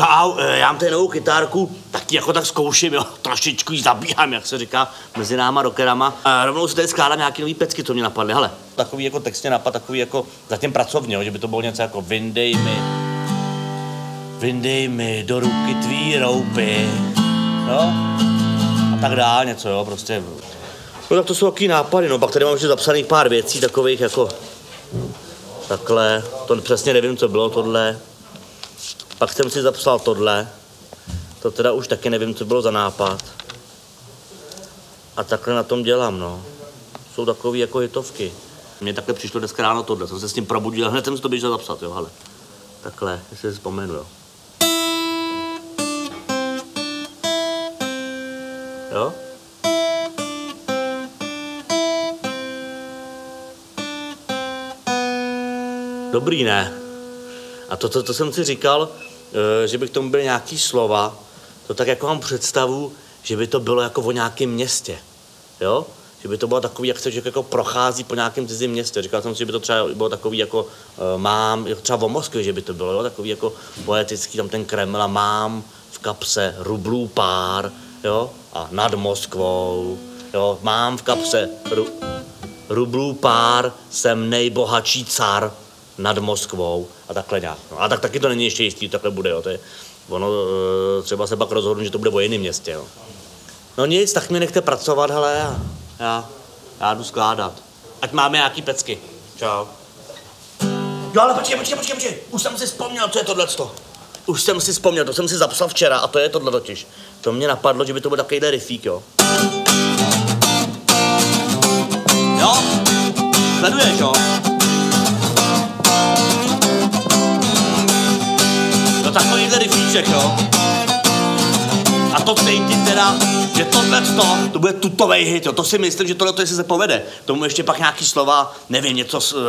čau, eh, já mám tady novou kytárku, tak ji jako tak zkouším, jo, trošičku ji zabíhám, jak se říká, mezi náma rockerama. A rovnou si tady skládám nějaký nový pecky, co mě napadly, hele. Takový jako textně napad, takový jako zatím pracovně, jo, že by to bylo něco jako vyndej mi, vyndej mi do ruky tvý roupy, jo, a tak dál něco, jo, prostě. No tak to jsou takový nápady, no, pak tady mám ještě zapsaných pár věcí takových jako takhle, to přesně nevím, co bylo tohle. Pak jsem si zapsal tohle, to teda už taky nevím, co bylo za nápad. A takhle na tom dělám, no. Jsou takové jako hitovky. Mně takhle přišlo dneska ráno tohle, jsem se s tím probudil, hned jsem si to běžel zapsat, jo, ale takhle, jestli si vzpomenu, jo. Jo? Dobrý, ne? A to, to, to jsem si říkal, že by k tomu byly nějaký slova, to tak jako mám představu, že by to bylo jako o nějakém městě, jo? Že by to bylo takový, jak se jako prochází po nějakém cizím městě. Říkal jsem si, že by to třeba bylo takový jako uh, mám, jako třeba o Moskvě, že by to bylo, jo? takový jako poetický, tam ten Kreml a mám v kapse rublů pár, jo? A nad Moskvou, jo? Mám v kapse ru, rublů pár, jsem nejbohatší car, nad Moskvou a takhle nějak. No, a tak taky to není ještě jistý, takhle bude, jo. To je, ono, e, třeba se pak rozhodnu, že to bude o jiném městě, jo. No nic, tak mě nechte pracovat, hele, já, já, já jdu skládat. Ať máme nějaký pecky. Čau. Jo, ale počkej, počkej, počkej, počkej. Už jsem si vzpomněl, co je tohleto. Už jsem si vzpomněl, to jsem si zapsal včera a to je tohle totiž. To mě napadlo, že by to byl takovýhle rifík, jo. Jo? Sleduješ, jo? Takovýhle rifíček, jo. A to cítit teda, že tohle to, to bude tutovej hit, jo. To si myslím, že tohle to jestli se povede. Tomu ještě pak nějaký slova, nevím, něco, s, uh,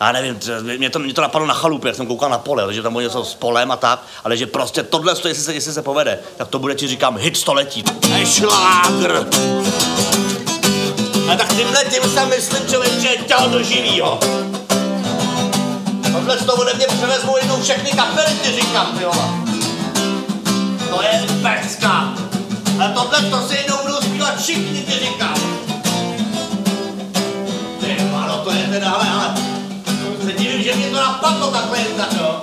já nevím, mě to, mě to napadlo na chalupě, jak jsem koukal na pole, že tam bylo něco s polem a tak, ale že prostě tohle to, jestli se, jestli se povede, tak to bude ti říkám hit století. Šlágr! A tak tímhle tím se myslím, člověče, tělo do živýho. Tohle to ode mě převezmou jednou všechny kapely, ty říkám, ty vole. A tohle to si jednou budou zpívat všichni, ty říkám. Ty malo, to je teda, ale, ale se divím, že mě to napadlo takhle jen tak, jo.